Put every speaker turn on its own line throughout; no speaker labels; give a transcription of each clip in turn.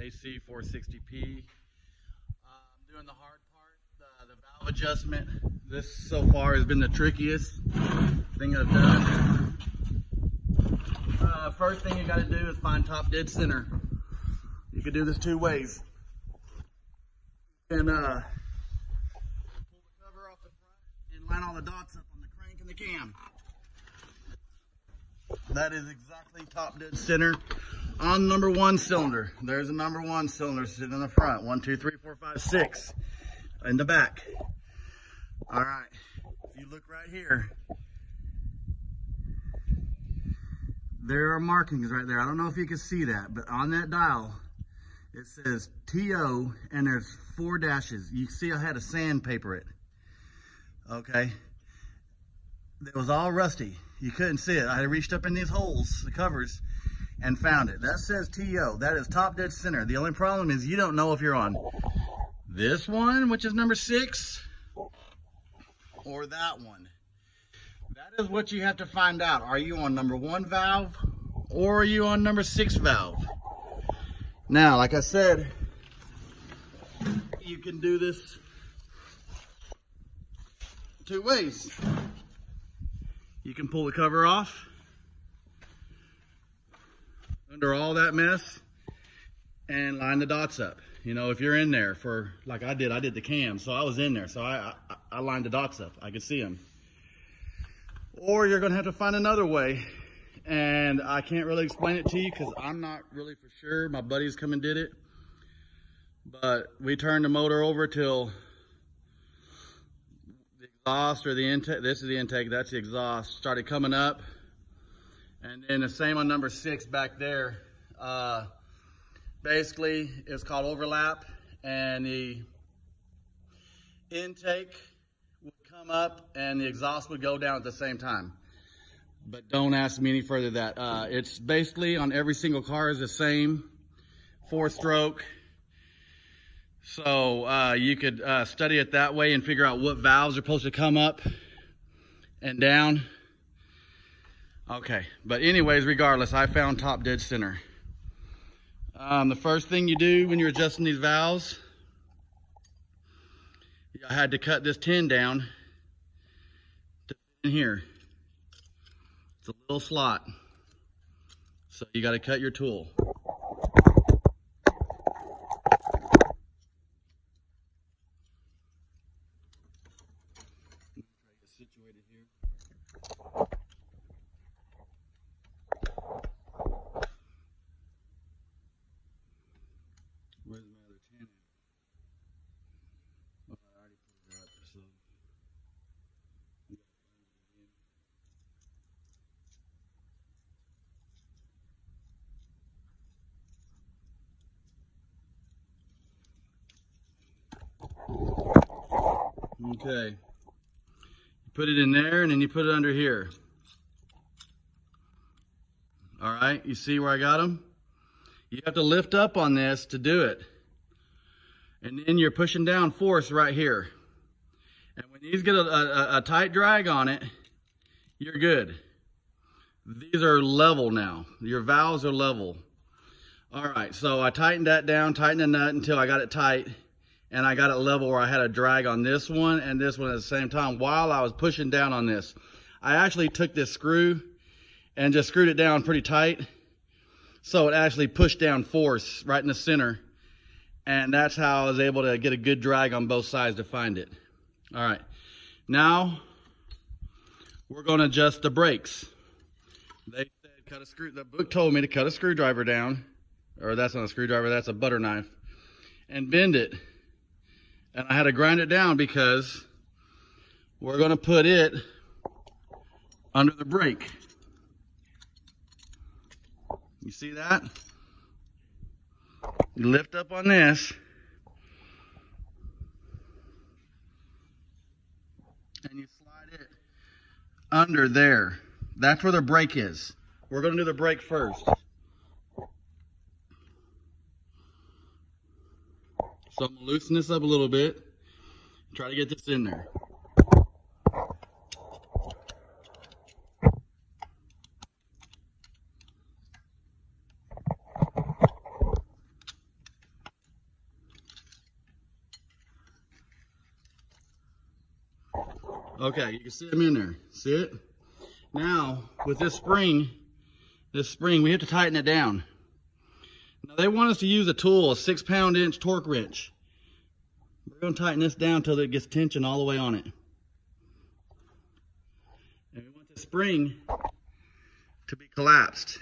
AC 460p. Uh, I'm doing the hard part, the, the valve adjustment. This so far has been the trickiest thing I've done. Uh, first thing you got to do is find top dead center. You can do this two ways. And uh, pull the cover off the front and line all the dots up on the crank and the cam. That is exactly top dead center on number one cylinder. There's a number one cylinder sitting in the front. One, two, three, four, five, six. In the back. All right. If you look right here, there are markings right there. I don't know if you can see that, but on that dial, it says TO and there's four dashes. You see I had to sandpaper it. Okay. It was all rusty. You couldn't see it. I had reached up in these holes, the covers, and found it. That says TO. That is top dead center. The only problem is you don't know if you're on this one, which is number six, or that one. That is what you have to find out. Are you on number one valve or are you on number six valve? Now, like I said, you can do this two ways. You can pull the cover off under all that mess and line the dots up. You know, if you're in there for, like I did, I did the cam, so I was in there. So I, I, I lined the dots up. I could see them. Or you're going to have to find another way. And I can't really explain it to you because I'm not really for sure. My buddies come and did it. But we turned the motor over till the exhaust or the intake. This is the intake. That's the exhaust. Started coming up. And then the same on number six back there. Uh, basically, it's called overlap. And the intake would come up and the exhaust would go down at the same time. But don't ask me any further that. Uh, it's basically on every single car is the same, four stroke. So uh, you could uh, study it that way and figure out what valves are supposed to come up and down. Okay, but anyways, regardless, I found top dead center. Um, the first thing you do when you're adjusting these valves, I had to cut this tin down to in here. It's a little slot. So you got to cut your tool. situated here. Where's my other tin at? Well, I already put it up, so. we gotta find it again. Okay. You put it in there and then you put it under here. All right, you see where I got them? You have to lift up on this to do it. And then you're pushing down force right here. And when these get a, a, a tight drag on it, you're good. These are level now. Your valves are level. All right, so I tightened that down, tightened the nut until I got it tight. And I got it level where I had a drag on this one and this one at the same time while I was pushing down on this. I actually took this screw and just screwed it down pretty tight. So it actually pushed down force right in the center. And that's how I was able to get a good drag on both sides to find it. All right. Now we're going to adjust the brakes. They said cut a screw. The book told me to cut a screwdriver down. Or that's not a screwdriver, that's a butter knife. And bend it. And I had to grind it down because we're going to put it under the brake. You see that? You lift up on this. And you slide it under there. That's where the brake is. We're going to do the brake first. So I'm going to loosen this up a little bit. Try to get this in there. Okay, you can see them in there. See it? Now, with this spring, this spring, we have to tighten it down. Now, they want us to use a tool, a six pound inch torque wrench. We're going to tighten this down until it gets tension all the way on it. And we want the spring to be collapsed.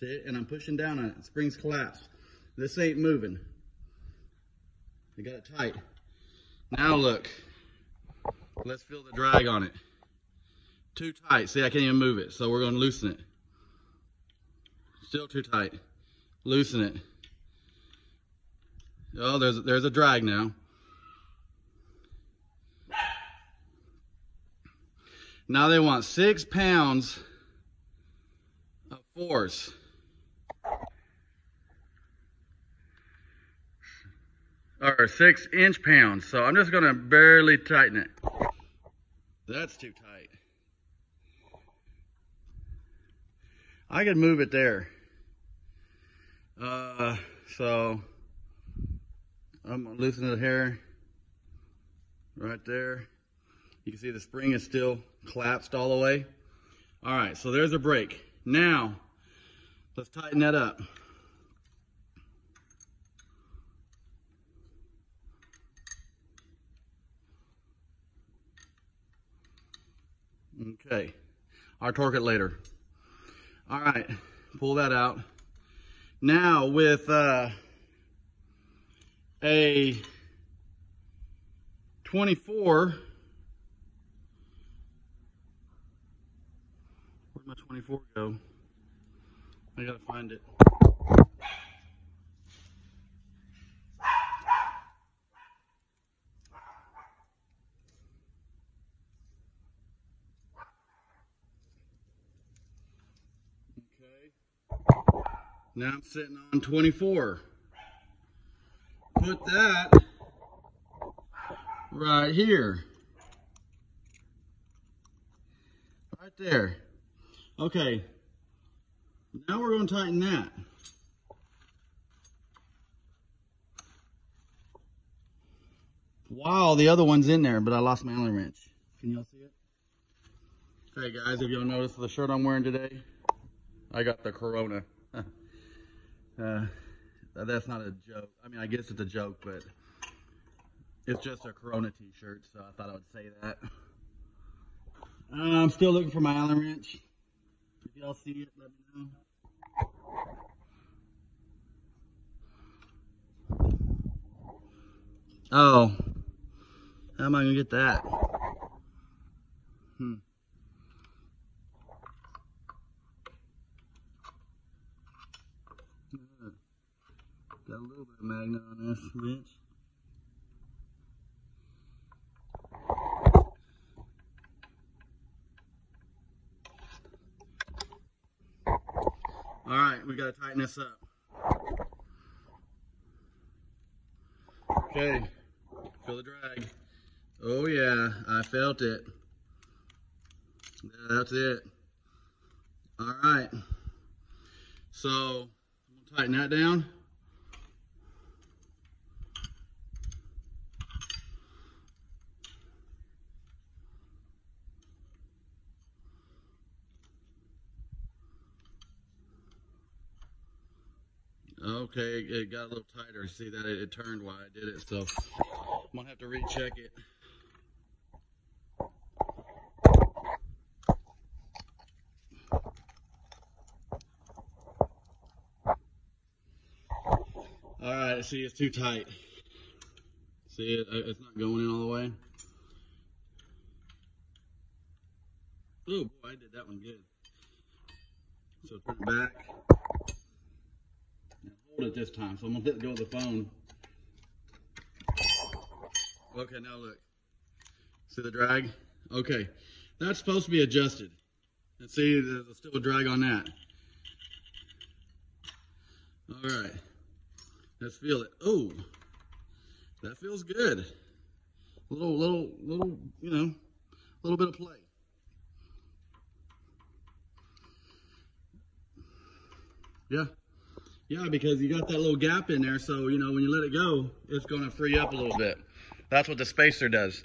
See it? And I'm pushing down on it. Spring's collapsed. This ain't moving. I got it tight. Now look. Let's feel the drag on it. Too tight. See, I can't even move it. So we're going to loosen it. Still too tight. Loosen it. Oh, there's there's a drag now. Now they want six pounds of force. Or six inch pounds. So I'm just going to barely tighten it. That's too tight. I could move it there. Uh, so I'm gonna loosen the hair right there. You can see the spring is still collapsed all the way. All right, so there's a brake. Now, let's tighten that up. Okay, I'll torque it later. All right, pull that out. Now with uh, a 24, where'd my 24 go? I gotta find it. Now I'm sitting on 24. Put that right here. Right there. Okay. Now we're going to tighten that. Wow, the other one's in there, but I lost my Allen wrench. Can y'all see it? Hey guys, if y'all noticed the shirt I'm wearing today, I got the Corona. Uh, that's not a joke. I mean, I guess it's a joke, but it's just a Corona t-shirt, so I thought I would say that. I'm still looking for my Allen wrench. If y'all see it, let me know. Oh, how am I gonna get that? Hmm. Got a little bit of magnet on this wrench. All right, we gotta tighten this up. Okay, feel the drag. Oh yeah, I felt it. That's it. All right. So, I'm gonna tighten that down. Okay, it got a little tighter. See that it, it turned while I did it, so I'm gonna have to recheck it. All right, see it's too tight. See it, uh, it's not going in all the way. Oh boy, I did that one good. So turn it back hold it this time, so I'm gonna let go of the phone. Okay, now look. See the drag? Okay, that's supposed to be adjusted. And see, there's still a drag on that. All right, let's feel it. Oh, that feels good. A little, little, little, you know, a little bit of play. Yeah. Yeah, because you got that little gap in there, so you know when you let it go, it's going to free up a little bit. That's what the spacer does.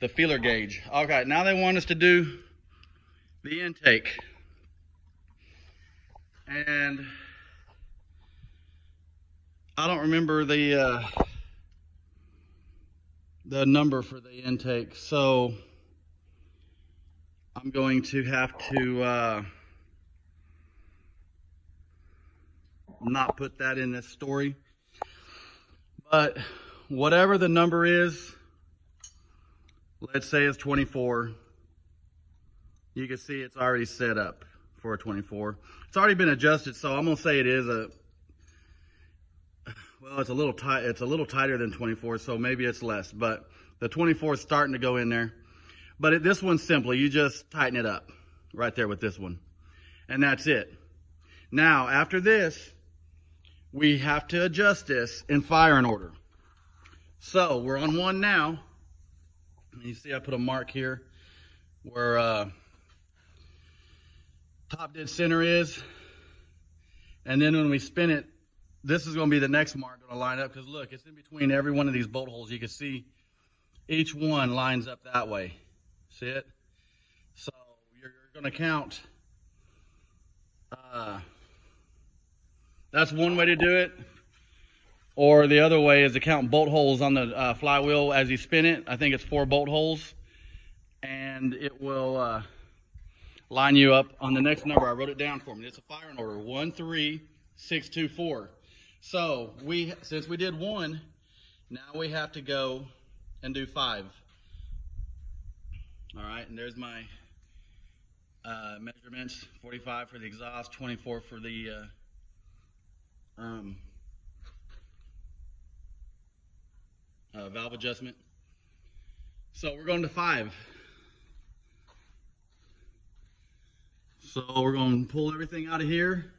The feeler gauge. Okay, now they want us to do the intake. And I don't remember the uh, the number for the intake, so I'm going to have to uh, not put that in this story. But whatever the number is, let's say it's 24. You can see it's already set up for a 24. It's already been adjusted, so I'm gonna say it is a, well, it's a little tight, it's a little tighter than 24, so maybe it's less, but the 24 is starting to go in there. But it, this one's simple. You just tighten it up right there with this one. And that's it. Now, after this, we have to adjust this in firing order. So we're on one now. You see I put a mark here where uh, top dead center is. And then when we spin it, this is going to be the next mark going to line up because look, it's in between every one of these bolt holes. You can see each one lines up that way. See it? So you're, you're going to count. Uh, that's one way to do it. Or the other way is to count bolt holes on the uh, flywheel as you spin it. I think it's four bolt holes. And it will uh, line you up on the next number. I wrote it down for me. It's a firing order. One, three, six, two, four. So we, since we did one, now we have to go and do five. All right, and there's my uh, measurements, 45 for the exhaust, 24 for the uh, um, uh, valve adjustment. So we're going to five. So we're going to pull everything out of here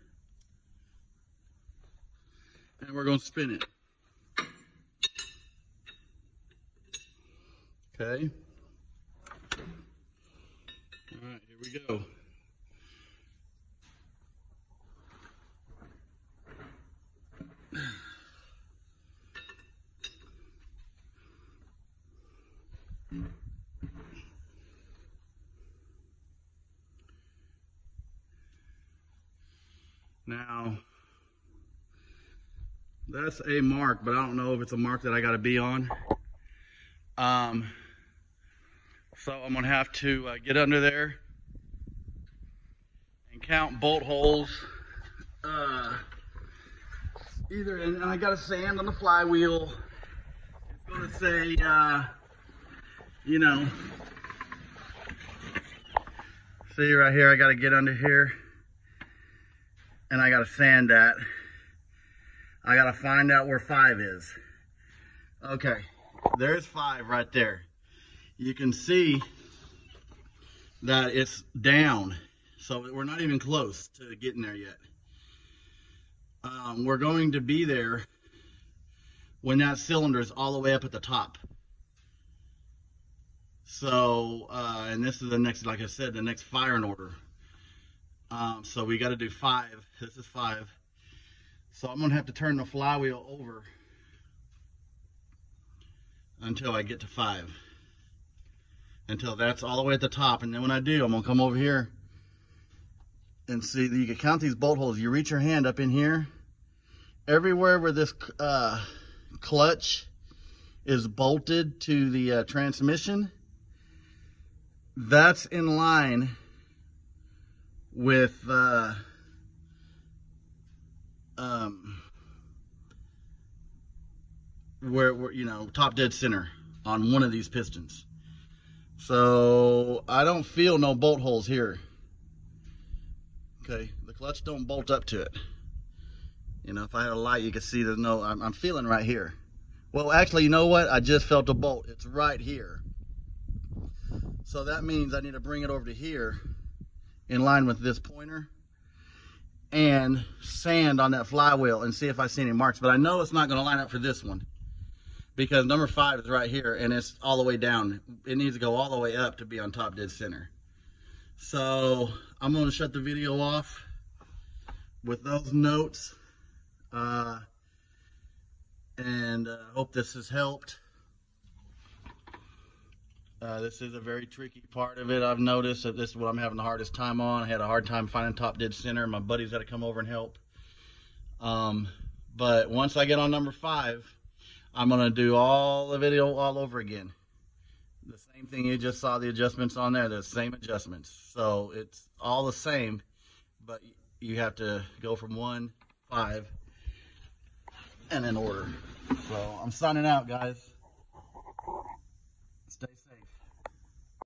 and we're going to spin it. Okay. All right, here we go. Now, that's a mark, but I don't know if it's a mark that I got to be on. Um, so I'm going to have to uh, get under there and count bolt holes. Uh, either, and I got a sand on the flywheel. It's going to say, uh, you know, see right here, I got to get under here and I got to sand that. I got to find out where five is. Okay, there's five right there. You can see that it's down. So we're not even close to getting there yet. Um, we're going to be there when that cylinder is all the way up at the top. So, uh, and this is the next, like I said, the next firing order. Um, so we got to do five. This is five. So I'm going to have to turn the flywheel over until I get to five. Until that's all the way at the top. And then when I do, I'm going to come over here and see you can count these bolt holes. You reach your hand up in here. Everywhere where this uh, clutch is bolted to the uh, transmission, that's in line with uh, um, where, where you know top dead center on one of these pistons. So I don't feel no bolt holes here. Okay, the clutch don't bolt up to it. You know, if I had a light, you could see there's no. I'm, I'm feeling right here. Well, actually, you know what? I just felt a bolt. It's right here. So that means I need to bring it over to here in line with this pointer and sand on that flywheel and see if I see any marks. But I know it's not going to line up for this one because number five is right here and it's all the way down. It needs to go all the way up to be on top dead center. So I'm going to shut the video off with those notes. Uh, and uh, hope this has helped. Uh, this is a very tricky part of it. I've noticed that this is what I'm having the hardest time on. I had a hard time finding top dead center. My buddies had to come over and help. Um, but once I get on number five, I'm gonna do all the video all over again. The same thing you just saw the adjustments on there, the same adjustments. So it's all the same, but you have to go from one, five, and in order. So I'm signing out, guys.